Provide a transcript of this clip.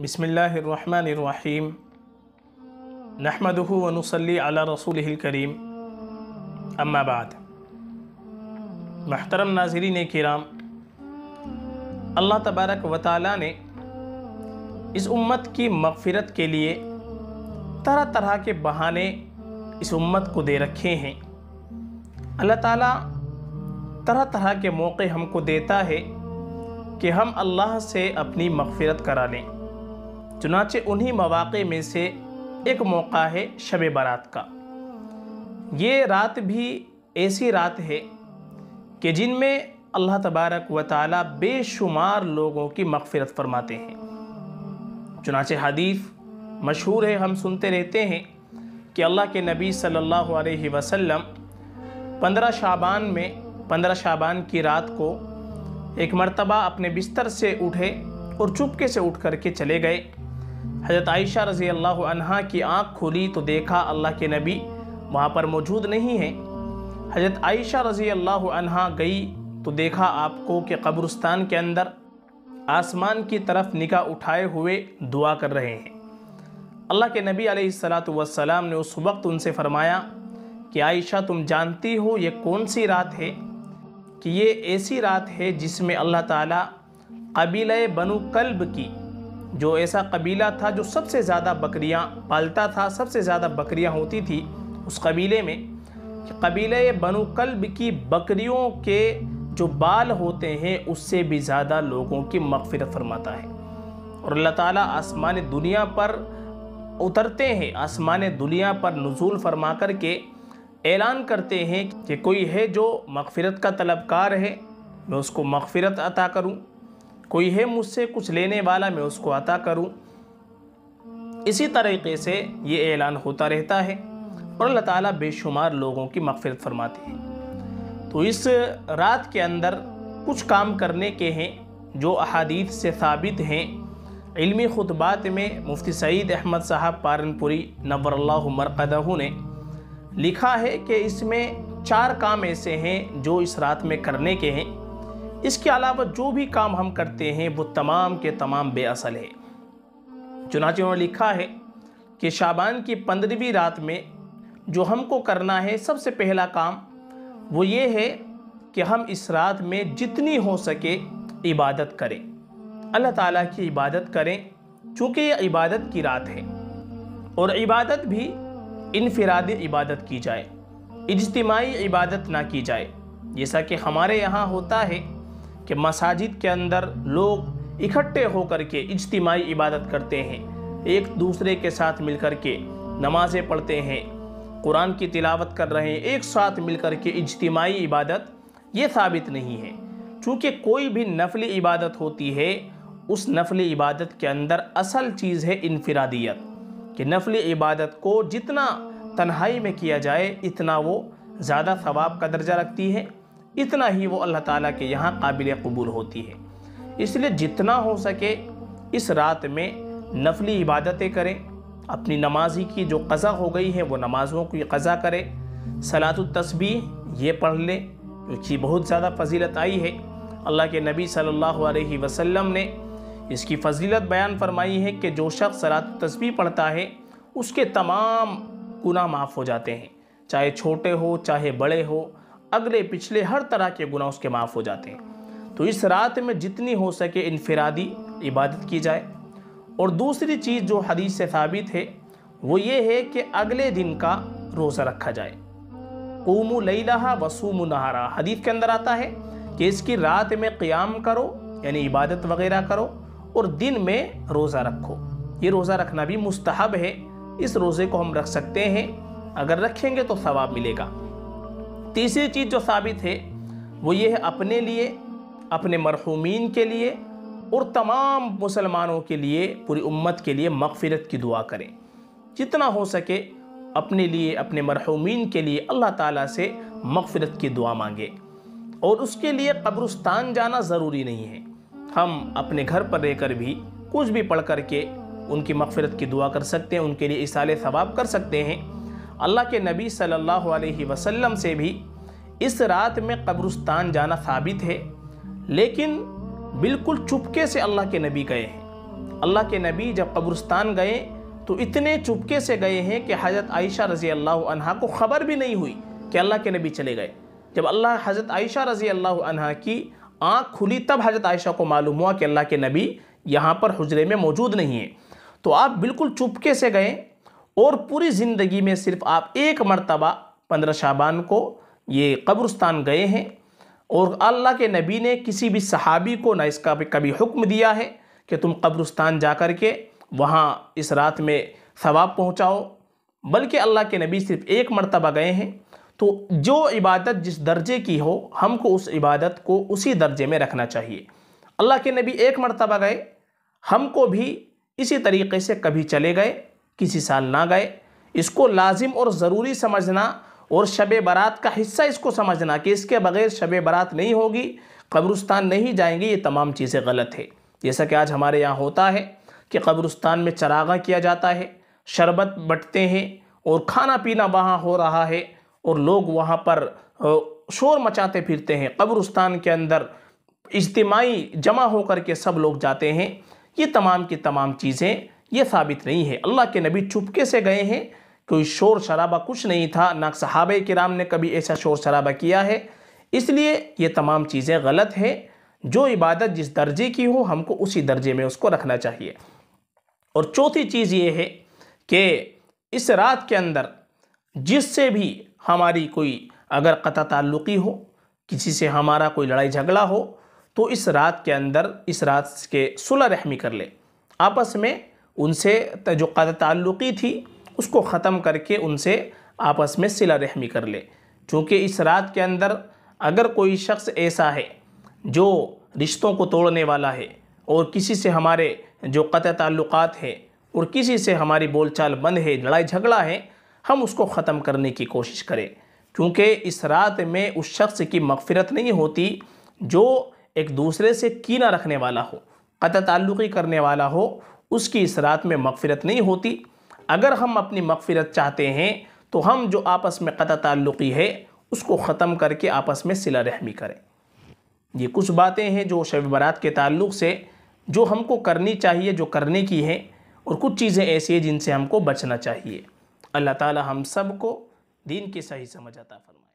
बसमीम नहमदहू वनसली अला रसूल करीम अम्माबाद महतरम नाजरीन किराम अल्लाह तबारक व ताली ने इस उम्मत की मगफ़रत के लिए तरह तरह के बहाने इस उम्मत को दे रखे हैं। अल्लाह ताला तरह तरह के मौके हमको देता है कि हम अल्लाह से अपनी मगफ़रत करा लें। चुनाचे उन्हीं मौाक़े में से एक मौका है शब बारात का। ये रात भी ऐसी रात है कि जिनमें अल्लाह तबारक व ताली बेशुमार लोगों की मगफ़रत फरमाते हैं। चुनाचे हदीफ़ मशहूर है, हम सुनते रहते हैं कि अल्लाह के नबी सल्लल्लाहु अलैहि वसल्लम पंद्रह शाबान में, पंद्रह शाबान की रात को एक मर्तबा अपने बिस्तर से उठे और चुपके से उठ करके चले गए। हज़रत आयशा रज़ी अल्लाह की आँख खुली तो देखा अल्लाह के नबी वहाँ पर मौजूद नहीं हैं। हज़रत आयशा रज़ी अल्लाह गई तो देखा आपको कि कब्रस्तान के अंदर आसमान की तरफ़ निगाह उठाए हुए दुआ कर रहे हैं। अल्लाह के नबी अलैहिस्सलाम ने उस वक्त उनसे फरमाया कि आयशा, तुम जानती हो ये कौन सी रात है? कि ये ऐसी रात है जिसमें अल्लाह ताला कबील बनु कल्ब की जो ऐसा कबीला था जो सबसे ज़्यादा बकरियाँ पालता था, सबसे ज़्यादा बकरियाँ होती थी, उस कबीले में कबीले बनु कल्ब की बकरियों के जो बाल होते हैं, उससे भी ज़्यादा लोगों की मगफरत फरमाता है। और अल्लाह ताला आसमान दुनिया पर उतरते हैं, आसमान दुनिया पर नजूल फरमा कर के ऐलान करते हैं कि कोई है जो मगफ़रत का तलबकार है, मैं उसको मगफ़रत अता करूँ। कोई है मुझसे कुछ लेने वाला, मैं उसको अता करूँ। इसी तरीके से ये ऐलान होता रहता है और अल्लाह ताला बेशुमार लोगों की मगफ़रत फरमाते हैं। तो इस रात के अंदर कुछ काम करने के हैं जो अहादीत से साबित हैं। इल्मी खुतबात में मुफ्ती सईद अहमद साहब पारनपुरी नवर मरकदहू ने लिखा है कि इसमें चार काम ऐसे हैं जो इस रात में करने के हैं। इसके अलावा जो भी काम हम करते हैं, वो तमाम के तमाम बेअसल है। चुनाचे उन्होंने लिखा है कि शाबान की पंद्रहवीं रात में जो हमको करना है, सबसे पहला काम वो ये है कि हम इस रात में जितनी हो सके इबादत करें। अल्लाह ताला की इबादत करें, चूँकि ये इबादत की रात है। और इबादत भी इनफरादी इबादत की जाए इज्तिमाही इबादत ना की जाए। जैसा कि हमारे यहाँ होता है कि मसाजिद के अंदर लोग इकट्ठे होकर के इज्तिमाही इबादत करते हैं, एक दूसरे के साथ मिलकर के नमाज़ें पढ़ते हैं, कुरान की तिलावत कर रहे हैं, एक साथ मिलकर के इज्तिमाही इबादत, ये साबित नहीं है। चूँकि कोई भी नफली इबादत होती है, उस नफली इबादत के अंदर असल चीज़ है इनफरादियत, कि नफली इबादत को जितना तन्हाई में किया जाए, इतना वो ज़्यादा सवाब का दर्जा रखती है। इतना ही वो अल्लाह ताला के यहाँ काबिल कबूल होती है। इसलिए जितना हो सके इस रात में नफली इबादतें करें, अपनी नमाजी की जो कज़ा हो गई है वो नमाज़ों की कज़ा करें। सलात तस्बी ये पढ़ लें क्योंकि बहुत ज़्यादा फजीलत आई है। अल्लाह के नबी सल्लल्लाहु अलैहि वसल्लम ने इसकी फजीलत बयान फरमाई है कि जो शख्स सलात पढ़ता है, उसके तमाम गुनाह माफ़ हो जाते हैं। चाहे छोटे हो, चाहे बड़े हो अगले पिछले हर तरह के गुनाह उसके माफ़ हो जाते हैं। तो इस रात में जितनी हो सके इनफरादी इबादत की जाए। और दूसरी चीज़ जो हदीस से साबित है, वो ये है कि अगले दिन का रोज़ा रखा जाए। ऊमू लहा वसूम नहारा। हदीस के अंदर आता है कि इसकी रात में क़याम करो, यानी इबादत वगैरह करो, और दिन में रोज़ा रखो। ये रोज़ा रखना भी मुस्तहब है। इस रोज़े को हम रख सकते हैं। अगर रखेंगे तो सवाब मिलेगा। तीसरी चीज़ जो साबित है, वो ये है अपने लिए, अपने मरहूमिन के लिए और तमाम मुसलमानों के लिए, पूरी उम्मत के लिए मगफ़रत की दुआ करें। जितना हो सके अपने लिए, अपने मरहूमिन के लिए अल्लाह ताला से मगफ़रत की दुआ मांगे। और उसके लिए कब्रस्तान जाना ज़रूरी नहीं है। हम अपने घर पर रहकर भी कुछ भी पढ़ कर के उनकी मगफ़रत की दुआ कर सकते हैं, उनके लिए इसाल सवाब कर सकते हैं। अल्लाह के नबी सल्लल्लाहु अलैहि वसल्लम से भी इस रात में कब्रस्तान जाना साबित है, लेकिन बिल्कुल चुपके से अल्लाह के नबी गए हैं। अल्लाह के नबी जब कब्रस्तान गए तो इतने चुपके से गए हैं कि हज़रत आयशा रज़ी अल्लाह अनहा को ख़बर भी नहीं हुई कि अल्लाह के नबी चले गए। जब अल्लाह हज़रत आयशा रज़ी अल्लाह अनहा की आँख खुली, तब हज़रत आयशा को मालूम हुआ कि अल्लाह के नबी यहाँ पर हजरे में मौजूद नहीं है। तो आप बिल्कुल चुपके से गए और पूरी ज़िंदगी में सिर्फ़ आप एक मरतबा पंद्रह शाबान को ये कब्रस्तान गए हैं और अल्लाह के नबी ने किसी भी सहाबी को ना इसका भी कभी हुक्म दिया है कि तुम कब्रस्तान जा कर के वहाँ इस रात में सवाब पहुँचाओ, बल्कि अल्लाह के नबी सिर्फ़ एक मरतबा गए हैं। तो जो इबादत जिस दर्जे की हो, हमको उस इबादत को उसी दर्जे में रखना चाहिए। अल्लाह के नबी एक मरतबा गए, हमको भी इसी तरीके से कभी चले गए। किसी साल ना गए। इसको लाजिम और ज़रूरी समझना और शब बारात का हिस्सा इसको समझना कि इसके बगैर शब बारात नहीं होगी, कब्रस्तान नहीं जाएँगे, ये तमाम चीज़ें गलत है। जैसा कि आज हमारे यहाँ होता है कि कब्रस्तान में चरागा किया जाता है, शरबत बटते हैं और खाना पीना वहाँ हो रहा है और लोग वहाँ पर शोर मचाते फिरते हैं। कब्रस्तान के अंदर इज्तमाही जमा होकर के सब लोग जाते हैं। ये तमाम की तमाम चीज़ें ये साबित नहीं है। अल्लाह के नबी चुपके से गए हैं। कोई शोर शराबा कुछ नहीं था। ना सहाब कराम ने कभी ऐसा शोर शराबा किया है। इसलिए ये तमाम चीज़ें गलत है। जो इबादत जिस दर्जे की हो, हमको उसी दर्जे में उसको रखना चाहिए। और चौथी चीज़ ये है कि इस रात के अंदर जिससे भी हमारी कोई अगर कता ताल्लुकी हो, किसी से हमारा कोई लड़ाई झगड़ा हो तो इस रात के अंदर, इस रात के सुलह रहमी कर ले। आपस में उनसे जो कत ताल्लुकी थी, उसको ख़त्म करके उनसे आपस में सिला रहमी कर ले। चूँकि इस रात के अंदर अगर कोई शख्स ऐसा है जो रिश्तों को तोड़ने वाला है और किसी से हमारे जो क़त ताल्लुक़ात है और किसी से हमारी बोलचाल बंद है, लड़ाई झगड़ा है, हम उसको ख़त्म करने की कोशिश करें। क्योंकि इस रात में उस शख्स की मगफ़रत नहीं होती जो एक दूसरे से कीना रखने वाला हो क़त ताल्लुक़ी करने वाला हो उसकी इस रात में मगफ़रत नहीं होती। अगर हम अपनी मगफ़रत चाहते हैं तो हम जो आपस में क़त ताल्लुक़ी है, उसको ख़त्म करके आपस में सिला रहमी करें। ये कुछ बातें हैं जो शब बारात के ताल्लुक़ से, जो हमको करनी चाहिए, जो करने की है, और कुछ चीज़ें ऐसी हैं जिनसे हमको बचना चाहिए। अल्लाह ताला हम सबको दीन की सही समझ आता फरमा